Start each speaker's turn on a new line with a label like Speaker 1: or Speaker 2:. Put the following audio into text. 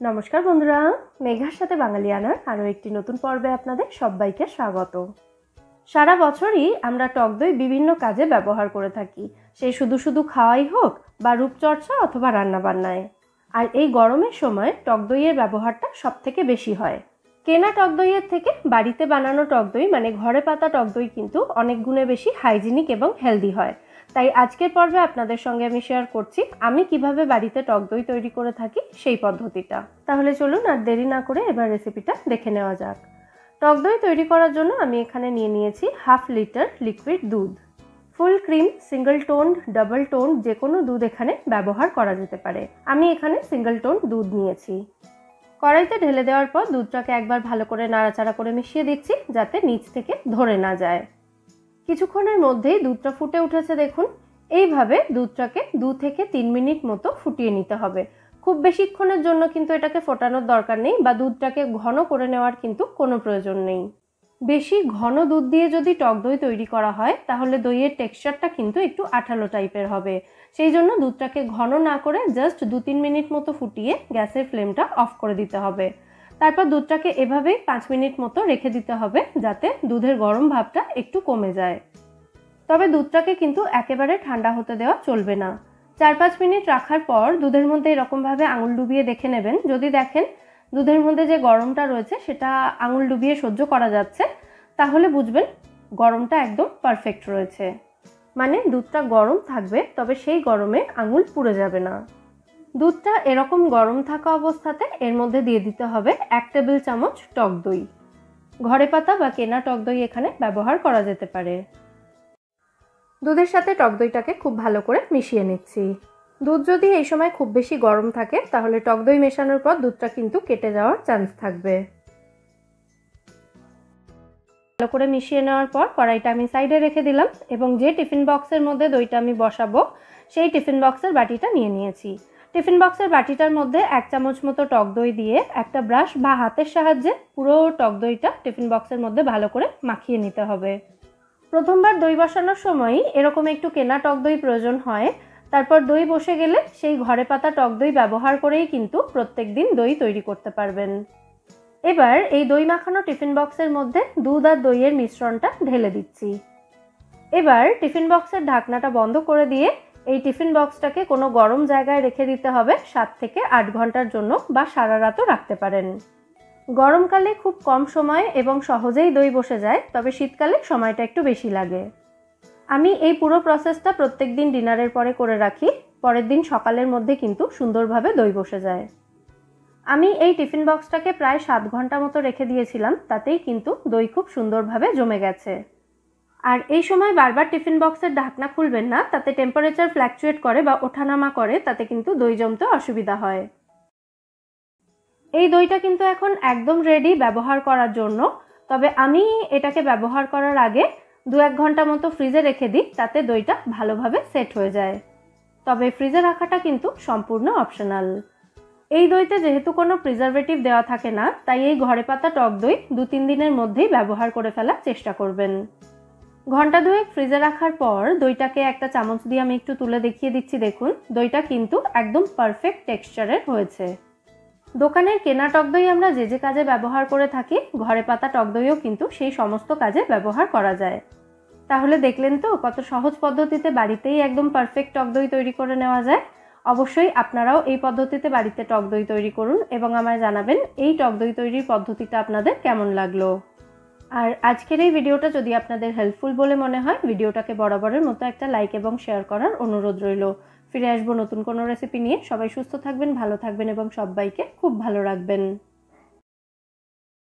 Speaker 1: নমস্কার বন্ধুরা, মেঘার সাথে বাঙালিয়ানার আরও একটি নতুন পর্বে আপনাদের সবাইকে স্বাগত। সারা বছরই আমরা টক দই বিভিন্ন কাজে ব্যবহার করে থাকি। সে শুধু শুধু খাওয়াই হোক বা রূপচর্চা অথবা রান্নাবান্নায়। আর এই গরমের সময় টক দইয়ের ব্যবহারটা সব থেকে বেশি হয়। কেনা টক দইয়ের থেকে বাড়িতে বানানো টক দই মানে ঘরে পাতা টক দই কিন্তু অনেক গুণে বেশি হাইজিনিক এবং হেলদি হয়। তাই আজকের পর্বে আপনাদের সঙ্গে আমি শেয়ার করছি, আমি কীভাবে বাড়িতে টক দই তৈরি করে থাকি সেই পদ্ধতিটা। তাহলে চলুন আর দেরি না করে এবার রেসিপিটা দেখে নেওয়া যাক। টক দই তৈরি করার জন্য আমি এখানে নিয়ে নিয়েছি হাফ লিটার লিকুইড দুধ। Full cream single tone double tone যে কোনো দুধ এখানে ব্যবহার করা যেতে পারে। আমি এখানে সিঙ্গেল টোন দুধ নিয়েছি। কড়াইতে ঢেলে দেওয়ার পর দুধটাকে একবার ভালো করে নাড়াচাড়া করে মিশিয়ে দিচ্ছি, যাতে নিচ থেকে ধরে না যায়। কিছুক্ষণের মধ্যেই দুধটা ফুটে উঠেছে দেখুন। এইভাবে দুধটাকে দু থেকে তিন মিনিট মতো ফুটিয়ে নিতে হবে। খুব বেশিক্ষণের জন্য কিন্তু এটাকে ফোটানোর দরকার নেই বা দুধটাকে ঘন করে নেওয়ার কিন্তু কোনো প্রয়োজন নেই। বেশি ঘন দুধ দিয়ে যদি টক দই তৈরি করা হয়, তাহলে দইয়ের টেক্সচারটা কিন্তু একটু আঠালো টাইপের হবে। সেই জন্য দুধটাকে ঘন না করে জাস্ট দু তিন মিনিট মতো ফুটিয়ে গ্যাসের ফ্লেমটা অফ করে দিতে হবে। তারপর দুধটাকে এভাবেই পাঁচ মিনিট মতো রেখে দিতে হবে যাতে দুধের গরম ভাবটা একটু কমে যায়। তবে দুধটাকে কিন্তু একেবারে ঠান্ডা হতে দেওয়া চলবে না। চার পাঁচ মিনিট রাখার পর দুধের মধ্যে এরকমভাবে আঙুল ডুবিয়ে দেখে নেবেন। যদি দেখেন দুধের মধ্যে যে গরমটা রয়েছে সেটা আঙুল ডুবিয়ে সহ্য করা যাচ্ছে, তাহলে বুঝবেন গরমটা একদম পারফেক্ট রয়েছে। মানে দুধটা গরম থাকবে, তবে সেই গরমে আঙুল পুড়ে যাবে না। দুধটা এরকম গরম থাকা অবস্থাতে এর মধ্যে দিয়ে দিতে হবে এক টেবিল চামচ টক দই। ঘরে পাতা বা কেনা টক দই এখানে ব্যবহার করা যেতে পারে। দুধের সাথে টক দইটাকে খুব ভালো করে মিশিয়ে নিচ্ছি। দুধ যদি এই সময় খুব বেশি গরম থাকে, তাহলে টক দই মেশানোর পর দুধটা কিন্তু কেটে যাওয়ার চান্স থাকবে। ভালো করে মিশিয়ে নেওয়ার পর কড়াইটা আমি সাইডে রেখে দিলাম এবং যে টিফিন বক্সের মধ্যে দইটা আমি বসাবো, সেই টিফিন বক্সের বাটিটা নিয়ে নিয়েছি। টিফিন বক্সের বাটিটার মধ্যে এক চামচ মতো টক দই দিয়ে একটা ব্রাশ বা হাতের সাহায্যে পুরো টক দইটা টিফিন বক্সের মধ্যে ভালো করে মাখিয়ে নিতে হবে। প্রথমবার দই বসানোর সময়ই এরকম একটু কেনা টক দই প্রয়োজন হয়। তারপর দই বসে গেলে সেই ঘরে পাতা টক দই ব্যবহার করেই কিন্তু প্রত্যেক দিন দই তৈরি করতে পারবেন। এবার এই দই মাখানো টিফিন বক্সের মধ্যে দুধ আর দইয়ের মিশ্রণটা ঢেলে দিচ্ছি। এবার টিফিন বক্সের ঢাকনাটা বন্ধ করে দিয়ে এই টিফিন বক্সটাকে কোনো গরম জায়গায় রেখে দিতে হবে সাত থেকে আট ঘণ্টার জন্য বা সারা রাতও রাখতে পারেন। গরমকালে খুব কম সময়ে এবং সহজেই দই বসে যায়, তবে শীতকালে সময়টা একটু বেশি লাগে। আমি এই পুরো প্রসেসটা প্রত্যেক দিন ডিনারের পরে করে রাখি, পরের দিন সকালের মধ্যে কিন্তু সুন্দরভাবে দই বসে যায়। আমি এই টিফিন বক্সটাকে প্রায় সাত ঘণ্টা মতো রেখে দিয়েছিলাম, তাতেই কিন্তু দই খুব সুন্দরভাবে জমে গেছে। আর এই সময় বারবার টিফিন বক্সের ঢাকনা খুলবেন না, তাতে টেম্পারেচার ফ্ল্যাকচুয়েট করে বা ওঠানামা করে, তাতে কিন্তু দই জমতে অসুবিধা হয়। এই দইটা কিন্তু এখন একদম রেডি ব্যবহার করার জন্য। তবে আমি এটাকে ব্যবহার করার আগে দু এক ঘণ্টা মতো ফ্রিজে রেখে দিই, তাতে দইটা ভালোভাবে সেট হয়ে যায়। তবে ফ্রিজে রাখাটা কিন্তু সম্পূর্ণ অপশনাল এই দইতে যেহেতু কোনো প্রিজারভেটিভ দেওয়া থাকে না, তাই এই ঘরে পাতা টক দই দু তিন দিনের মধ্যেই ব্যবহার করে ফেলার চেষ্টা করবেন। ঘণ্টা দুয়েক ফ্রিজে রাখার পর দইটাকে একটা চামচ দিয়ে আমি একটু তুলে দেখিয়ে দিচ্ছি, দেখুন। দইটা কিন্তু একদম পারফেক্ট টেক্সচারের হয়েছে। দোকানের কেনা টক দই আমরা যে যে কাজে ব্যবহার করে থাকি, ঘরে পাতা টক দইও কিন্তু সেই সমস্ত কাজে ব্যবহার করা যায়। তাহলে দেখলেন তো কত সহজ পদ্ধতিতে বাড়িতেই একদম পারফেক্ট টক দই তৈরি করে নেওয়া যায়। অবশ্যই আপনারাও এই পদ্ধতিতে বাড়িতে টক দই তৈরি করুন এবং আমায় জানাবেন এই টক দই তৈরির পদ্ধতিটা আপনাদের কেমন লাগল। আর আজকের এই ভিডিওটা যদি আপনাদের হেল্পফুল বলে মনে হয়, ভিডিওটাকে বরাবরের মতো একটা লাইক এবং শেয়ার করার অনুরোধ রইল। ফিরে আসব নতুন কোনো রেসিপি নিয়ে। সবাই সুস্থ থাকবেন, ভালো থাকবেন এবং সবাইকে খুব ভালো রাখবেন।